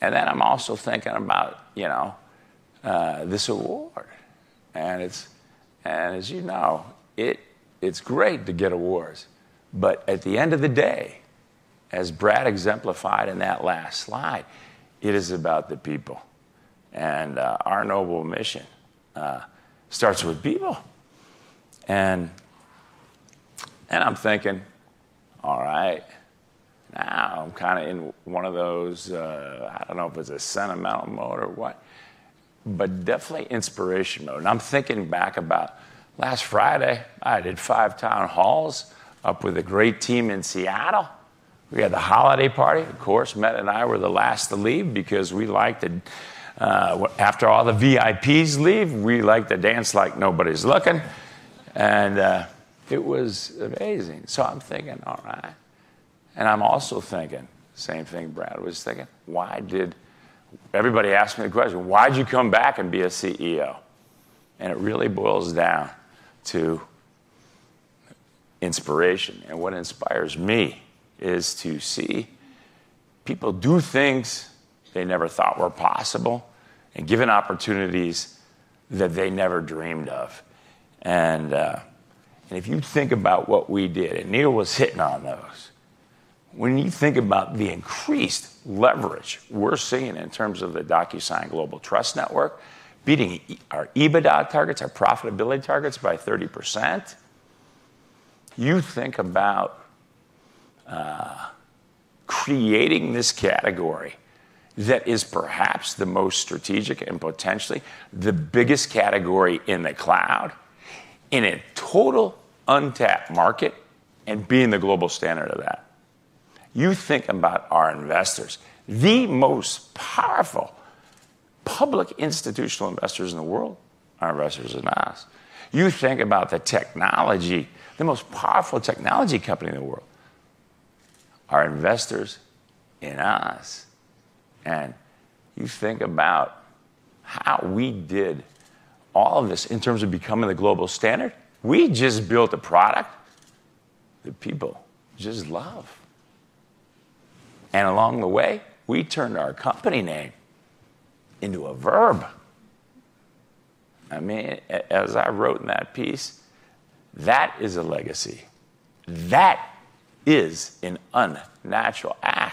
I'm also thinking about, you know, uh, this award. And it's, and as you know, it, it's great to get awards. But at the end of the day, as Brad exemplified in that last slide, it is about the people. And uh, our noble mission uh, starts with people. And, and I'm thinking, all right, I'm kind of in one of those, uh, I don't know if it's a sentimental mode or what, but definitely inspiration mode. And I'm thinking back about last Friday, I did five town halls up with a great team in Seattle. We had the holiday party. Of course, Metta and I were the last to leave because we like to, uh, after all the VIPs leave, we like to dance like nobody's looking. And uh, it was amazing. So I'm thinking, all right. And I'm also thinking, same thing Brad was thinking, why did everybody ask me the question, why'd you come back and be a CEO? And it really boils down to inspiration. And what inspires me is to see people do things they never thought were possible and given opportunities that they never dreamed of. And, uh, and if you think about what we did, and Neil was hitting on those, when you think about the increased leverage we're seeing in terms of the DocuSign Global Trust Network, beating our EBITDA targets, our profitability targets by 30%, you think about uh, creating this category that is perhaps the most strategic and potentially the biggest category in the cloud in a total untapped market and being the global standard of that. You think about our investors, the most powerful public institutional investors in the world are investors in us. You think about the technology, the most powerful technology company in the world are investors in us. And you think about how we did all of this in terms of becoming the global standard. We just built a product that people just love. And along the way, we turned our company name into a verb. I mean, as I wrote in that piece, that is a legacy. That is an unnatural act